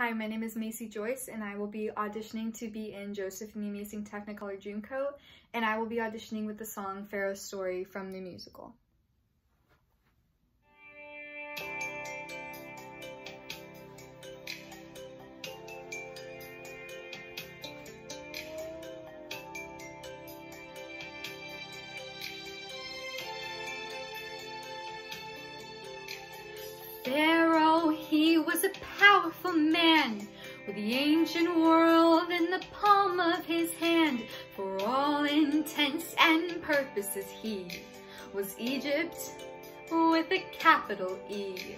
Hi, my name is Macee Joyce, and I will be auditioning to be in Joseph and the Amazing Technicolor Dreamcoat, and I will be auditioning with the song Pharaoh's Story from the musical. Man with the ancient world in the palm of his hand. For all intents and purposes, he was Egypt with a capital E.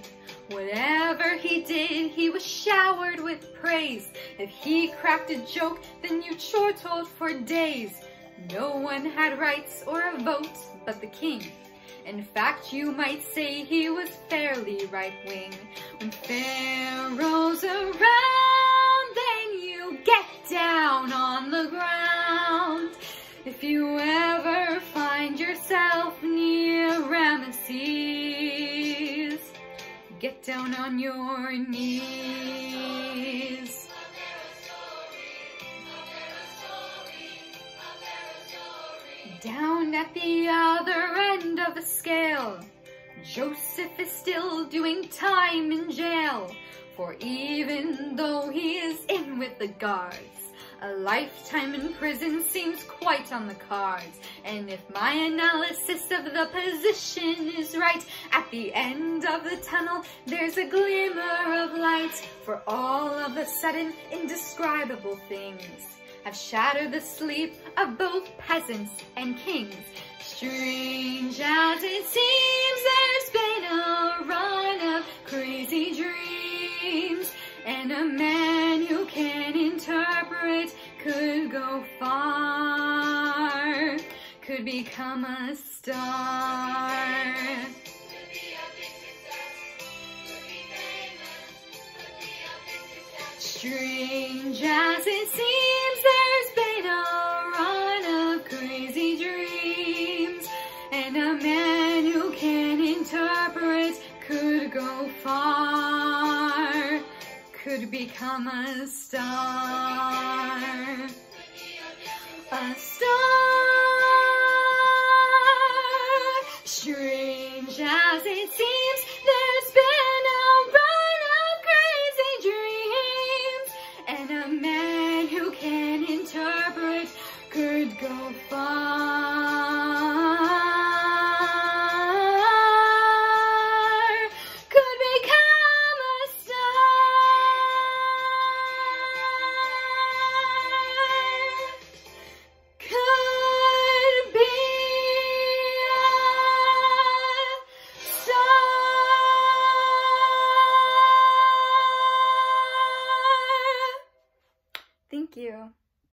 Whatever he did, he was showered with praise. If he cracked a joke, then you chore told for days. No one had rights or a vote but the king. In fact, you might say he was fairly right-wing. When Pharaoh's around, then you get down on the ground. If you ever find yourself near Ramesses, get down on your knees. Down at the other end of the scale, Joseph is still doing time in jail. For even though he is in with the guards, a lifetime in prison seems quite on the cards. And if my analysis of the position is right, at the end of the tunnel, there's a glimmer of light for all of the sudden indescribable things have shattered the sleep of both peasants and kings. Strange as it seems, there's been a run of crazy dreams, and a man who can interpret could go far, could become a star. Strange as it seems, and a man who can interpret could go far, could become a star. A star.